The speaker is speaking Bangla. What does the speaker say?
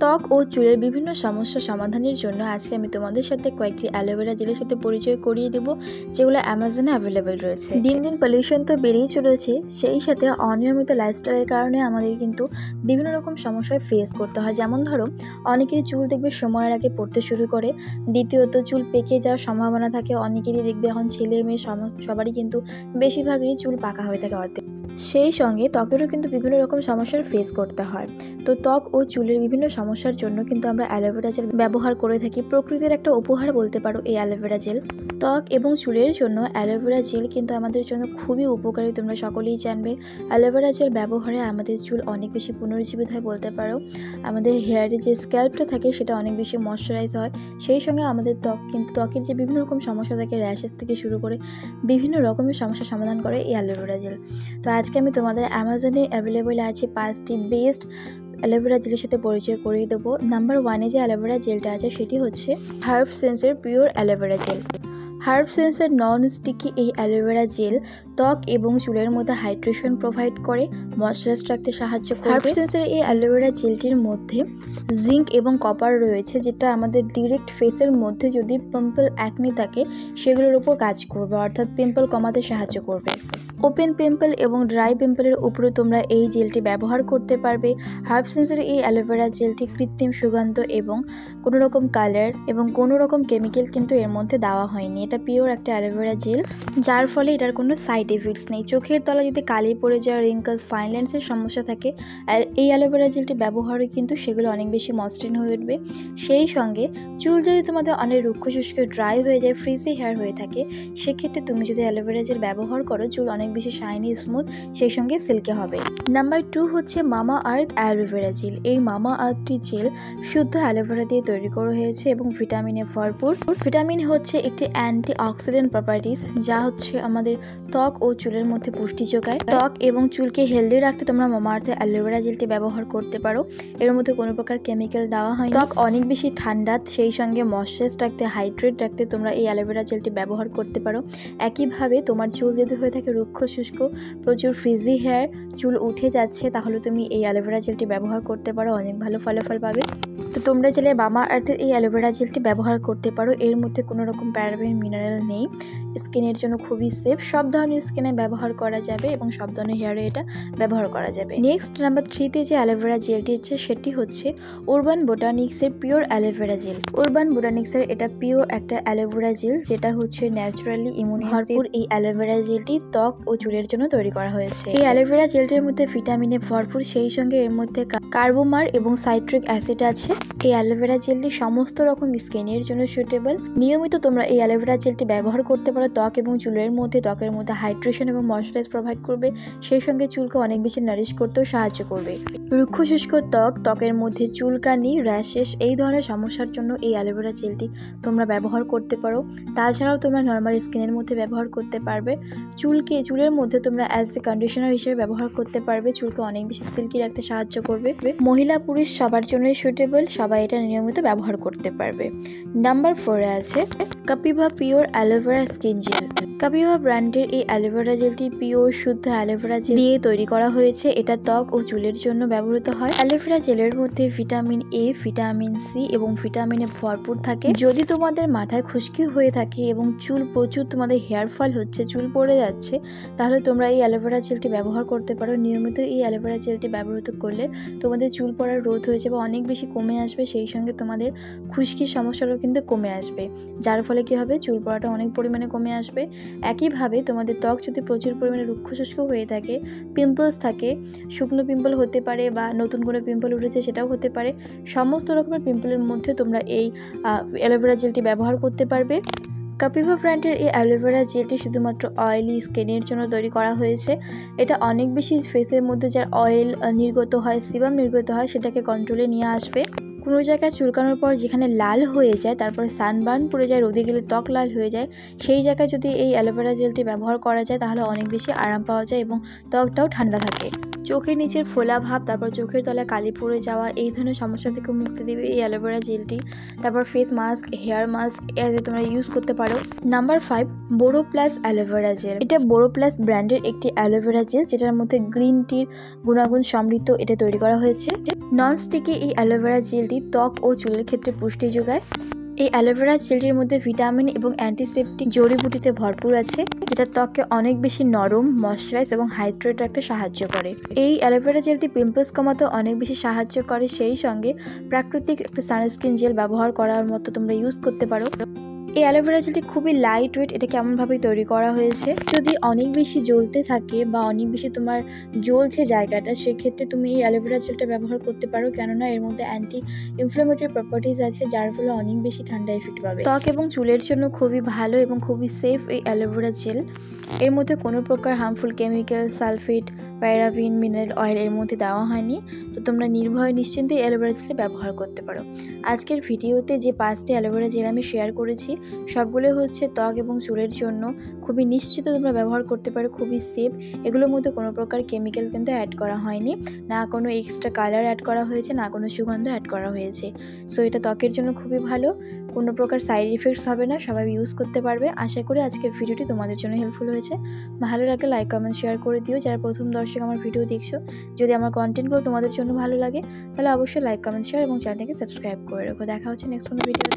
ত্বক ও চুলের বিভিন্ন সমস্যা সমাধানের জন্য আজকে আমি তোমাদের সাথে কয়েকটি অ্যালোভেরা জেলের সাথে পরিচয় করিয়ে দেবো, যেগুলো অ্যামাজনে অ্যাভেলেবেল রয়েছে। দিন দিন পলিউশন তো বেড়েই চলেছে, সেই সাথে অনিয়মিত লাইফস্টাইলের কারণে আমাদের কিন্তু বিভিন্ন রকম সমস্যায় ফেস করতে হয়। যেমন ধরো, অনেকেরই চুল দেখবে সময়ের আগে পড়তে শুরু করে, দ্বিতীয়ত চুল পেকে যাওয়ার সম্ভাবনা থাকে, অনেকেরই দেখবে এখন ছেলে মেয়ে সমস্ত, সবারই কিন্তু বেশিরভাগই চুল পাকা হয়ে থাকে অর্ধেক। সেই সঙ্গে ত্বকেরও কিন্তু বিভিন্ন রকম সমস্যার ফেস করতে হয়। তো ত্বক ও চুলের বিভিন্ন সমস্যার জন্য কিন্তু আমরা অ্যালোভেরা জেল ব্যবহার করে থাকি। প্রকৃতির একটা উপহার বলতে পারো এই অ্যালোভেরা জেল। ত্বক এবং চুলের জন্য অ্যালোভেরা জেল কিন্তু আমাদের জন্য খুবই উপকারী, তোমরা সকলেই জানবে। অ্যালোভেরা জেল ব্যবহারে আমাদের চুল অনেক বেশি পুনরুজ্জীবিত হয় বলতে পারো। আমাদের হেয়ারে যে স্ক্যাল্পটা থাকে সেটা অনেক বেশি ময়শ্চারাইজ হয়। সেই সঙ্গে আমাদের ত্বক কিন্তু ত্বকের যে বিভিন্ন রকম সমস্যা থাকে র্যাশেস থেকে শুরু করে বিভিন্ন রকমের সমস্যার সমাধান করে এই অ্যালোভেরা জেল। তো আজকে আমি তোমাদের অ্যামাজনে অ্যাভেলেবেল আছে পাঁচটি বেস্ট অ্যালোভেরা জেলের সাথে পরিচয় করিয়ে দেবো। নাম্বার ওয়ানে যে অ্যালোভেরা জেলটা আছে, সেটি হচ্ছে herb সেন্সের pure aloe vera gel herb সেন্সের non sticky এই অ্যালোভেরা জেল ত্বক এবং চুলের মধ্যে হাইড্রেশন প্রোভাইড করে, ময়শ্চারাইজ রাখতে সাহায্য করে হার্ব সেন্সের এই অ্যালোভেরা জেলটির মধ্যে জিঙ্ক এবং কপার রয়েছে, যেটা আমাদের ডিরেক্ট ফেসের মধ্যে যদি পিম্পল অ্যাকনি থাকে, সেগুলোর উপর কাজ করবে, অর্থাৎ পিম্পল কমাতে সাহায্য করবে। ওপেন পিম্পল এবং ড্রাই পিম্পলের উপরে তোমরা এই জেলটি ব্যবহার করতে পারবে। হার্ব সেন্সের এই অ্যালোভেরা জেলটি কৃত্রিম সুগন্ধ এবং কোনো রকম কালার এবং কোনো রকম কেমিক্যাল কিন্তু এর মধ্যে দেওয়া হয়নি। এটা পিওর একটা অ্যালোভেরা জেল যার ফলে এটার কোনো সাইড এফেক্টস নেই। চোখের তলা যদি কালি পড়ে যাওয়া রিঙ্কলস ফাইনল্যান্সের সমস্যা থাকে এই অ্যালোভেরা জেলটি ব্যবহারে কিন্তু সেগুলো অনেক বেশি মসৃণ হয়ে উঠবে। সেই সঙ্গে চুল যদি তোমাদের অনেক রুক্ষ শুষ্ক ড্রাই হয়ে যায় ফ্রিজি হেয়ার হয়ে থাকে, সেক্ষেত্রে তুমি যদি অ্যালোভেরা জেল ব্যবহার করো, চুল অনেক বেশি শাইনি স্মুথ সেই সঙ্গে সিল্কে হবে। নাম্বার টু হচ্ছে মামা আর্থ অ্যালোভেরা জেল এই মামা আর্থটি জেল শুদ্ধ অ্যালোভেরা দিয়ে তৈরি করা হয়েছে এবং ভিটামিনে ভরপুর। ভিটামিন হচ্ছে একটি অ্যান্টি অক্সিডেন্ট প্রপার্টিস যা হচ্ছে আমাদের ত্বক ও চুলের মধ্যে পুষ্টি যোগায়। ত্বক এবং চুলকে হেলদি রাখতে তোমরা মামা আর্থে অ্যালোভেরা জেলটি ব্যবহার করতে পারো। এর মধ্যে কোনো প্রকার কেমিক্যাল দেওয়া হয় ত্বক অনেক বেশি ঠান্ডা, সেই সঙ্গে ময়শ্চারাইজ রাখতে হাইড্রেট রাখতে তোমরা এই অ্যালোভেরা জেলটি ব্যবহার করতে পারো। একইভাবে তোমার চুল যদি হয়ে থাকে রুক্ষ, শুষ্ক, প্রচুর ফ্রিজি হেয়ার চুল উঠে যাচ্ছে, তাহলে তুমি এই অ্যালোভেরা জেলটি ব্যবহার করতে পারো, অনেক ভালো ফলাফল পাবে। তো তোমরা চাইলে বামা আর্থের এই অ্যালোভেরা জেলটি ব্যবহার করতে পারো। এর মধ্যে কোনো রকম প্যারাবেন মিনারেল নেই। স্কিনের জন্য খুবই সেফ সব ধরনের স্কিনে ব্যবহার করা যাবে এবং সব ধরনের হেয়ারে এটা ব্যবহার করা যাবে। নেক্সট নাম্বার থ্রিতে যে অ্যালোভেরা জেলটি হচ্ছে সেটি হচ্ছে urban বোটানিক্সের pure aloe vera gel urban বোটানিক্সের এটা পিওর একটা অ্যালোভেরা জেল যেটা হচ্ছে ন্যাচারালি ইমিউন ভরপুর। এই অ্যালোভেরা জেলটি ত্বক ও চুলের জন্য তৈরি করা হয়েছে। এই অ্যালোভেরা জেলটির মধ্যে ভিটামিনে ভরপুর সেই সঙ্গে এর মধ্যে কার্বোমার এবং সাইট্রিক অ্যাসিড আছে। এই অ্যালোভেরা জেলটি সমস্ত রকম স্কিনের জন্য সুইটেবল নিয়মিত তোমরা এই অ্যালোভেরা জেলটি ব্যবহার করতে পারো ত্বক এবং চুলের মধ্যে। ত্বকের মধ্যে হাইড্রেশন এবং ময়শ্চারাইজ প্রোভাইড করবে। সেই সঙ্গে চুলকে অনেক বেশি নারিশ করতেও সাহায্য করবে। রুক্ষ শুষ্ক ত্বক, ত্বকের মধ্যে চুলকানি, র্যাশেস এই ধরনের সমস্যার জন্য এই অ্যালোভেরা জেলটি তোমরা ব্যবহার করতে পারো। তাছাড়াও তোমরা নর্মাল স্কিনের মধ্যে ব্যবহার করতে পারবে। চুলকে, চুলের মধ্যে তোমরা অ্যাজ এ কন্ডিশনার হিসেবে ব্যবহার করতে পারবে। চুলকে অনেক বেশি সিল্কি রাখতে সাহায্য করবে। মহিলা, পুরুষ সবার জন্যই সুইটেবল সবাই এটা নিয়মিত ব্যবহার করতে পারবে। নাম্বার ফোরে আছে Kapiva pure aloe vera skin gel Kapiva ব্র্যান্ডের এই অ্যালোভেরা জেলটি পিওর, শুদ্ধ অ্যালোভেরা জেল দিয়ে তৈরি করা হয়েছে। এটা ত্বক ও চুলের জন্য ব্যবহৃত হয়। অ্যালোভেরা জেলের মধ্যে ভিটামিন এ ভিটামিন সি এবং ভিটামিনে ভরপুর থাকে। যদি তোমাদের মাথায় খুশকি হয়ে থাকে এবং চুল প্রচুর তোমাদের হেয়ার ফল হচ্ছে, চুল পড়ে যাচ্ছে, তাহলে তোমরা এই অ্যালোভেরা জেলটি ব্যবহার করতে পারো। নিয়মিত এই অ্যালোভেরা জেলটি ব্যবহৃত করলে তোমাদের চুল পড়ার রোধ হয়ে যাবে অনেক বেশি কমে আসবে। সেই সঙ্গে তোমাদের খুশকির সমস্যাটাও কিন্তু কমে আসবে। যার ফলে কি হবে? চুল পড়াটা অনেক পরিমাণে কমে আসবে। একইভাবে তোমাদের ত্বক যদি প্রচুর পরিমাণে রুক্ষ শুষ্ক হয়ে থাকে পিম্পলস থাকে, শুকনো পিম্পল হতে পারে বা নতুন কোনো পিম্পল উঠেছে সেটাও হতে পারে, সমস্ত রকমের পিম্পলের মধ্যে তোমরা এই অ্যালোভেরা জেলটি ব্যবহার করতে পারবে। কাপিভা ব্র্যান্ডের এই অ্যালোভেরা জেলটি শুধুমাত্র অয়েলি স্কিনের জন্য তৈরি করা হয়েছে। এটা অনেক বেশি ফেসের মধ্যে যার অয়েল নির্গত হয় সিবাম নির্গত হয়, সেটাকে কন্ট্রোলে নিয়ে আসবে। কোনো জায়গায় চুলকানোর পর যেখানে লাল হয়ে যায়, তারপরে সানবার্ন পড়ে যায়, রোদে গেলে ত্বক লাল হয়ে যায়, সেই জায়গায় যদি এই অ্যালোভেরা জেলটি ব্যবহার করা যায়, তাহলে অনেক বেশি আরাম পাওয়া যায় এবং ত্বকটাও ঠান্ডা থাকে। চোখের নিচের ফোলা ভাব, তারপর চোখের তলায় কালি পড়ে যাওয়া, এই ধরনের সমস্যা থেকে মুক্তি দেবে এই অ্যালোভেরা জেলটি। তারপর ফেস মাস্ক হেয়ার মাস্ক এতে তোমরা ইউজ করতে পারো। Number five Boro plus aloe vera gel এটা বোরো প্লাস ব্র্যান্ডের একটি অ্যালোভেরা জেল যেটার মধ্যে গ্রিন টির গুণাগুণ সমৃদ্ধ এটা তৈরি করা হয়েছে। নন স্টিকি এই অ্যালোভেরা জেলটি ত্বক ও চুলের ক্ষেত্রে পুষ্টি যোগায়। এই অ্যালোভেরা জেলটির মধ্যে ভিটামিন এবং অ্যান্টিসেপটিক জড়িবুটিতে ভরপুর আছে, যেটা ত্বককে অনেক বেশি নরম ময়শ্চারাইজ এবং হাইড্রেট রাখতে সাহায্য করে। এই অ্যালোভেরা জেলটি পিম্পলস কমাতে অনেক বেশি সাহায্য করে, সেই সঙ্গে প্রাকৃতিক একটা সানস্ক্রিন জেল ব্যবহার করার মতো তোমরা ইউজ করতে পারো। এই অ্যালোভেরা জেলটি খুবই লাইট ওয়েট এটা কেমনভাবে তৈরি করা হয়েছে? যদি অনেক বেশি জ্বলতে থাকে বা অনেক বেশি তোমার জ্বলছে জায়গাটা, সেক্ষেত্রে তুমি এই অ্যালোভেরা জেলটা ব্যবহার করতে পারো। কেননা এর মধ্যে অ্যান্টি ইনফ্লামেটরি প্রপার্টিজ আছে, যার ফলে অনেক বেশি ঠান্ডা এফেক্ট পাবে। ত্বক এবং চুলের জন্য খুবই ভালো এবং খুবই সেফ এই অ্যালোভেরা জেল এর মধ্যে কোনো প্রকার harmful chemical sulphate paraffin mineral oil এর মধ্যে দেওয়া হয়নি। তো তোমরা নির্ভয় নিশ্চিন্তে অ্যালোভেরা জেলটা ব্যবহার করতে পারো। আজকের ভিডিওতে যে পাঁচটি অ্যালোভেরা জেল আমি শেয়ার করেছি সবগুলো হচ্ছে ত্বক এবং চুলের জন্য খুবই নিশ্চিত তোমরা ব্যবহার করতে পারো, খুবই সেফ এগুলোর মধ্যে কোনো প্রকার কেমিক্যাল কিন্তু অ্যাড করা হয়নি, না কোনো এক্সট্রা কালার অ্যাড করা হয়েছে, না কোনো সুগন্ধ অ্যাড করা হয়েছে। সো এটা ত্বকের জন্য খুবই ভালো, কোনো প্রকার সাইড ইফেক্টস হবে না, সবাই ইউজ করতে পারবে। আশা করি আজকের ভিডিওটি তোমাদের জন্য হেল্পফুল হয়েছে। ভালো লাগলে লাইক কমেন্ট শেয়ার করে দিও। যারা প্রথম দর্শক আমার ভিডিও দেখছ, যদি আমার কন্টেন্টগুলো তোমাদের জন্য ভালো লাগে, তাহলে অবশ্যই লাইক কমেন্ট শেয়ার এবং চ্যানেলটাকে সাবস্ক্রাইব করে রাখো। দেখা হচ্ছে নেক্সট কোনো ভিডিওতে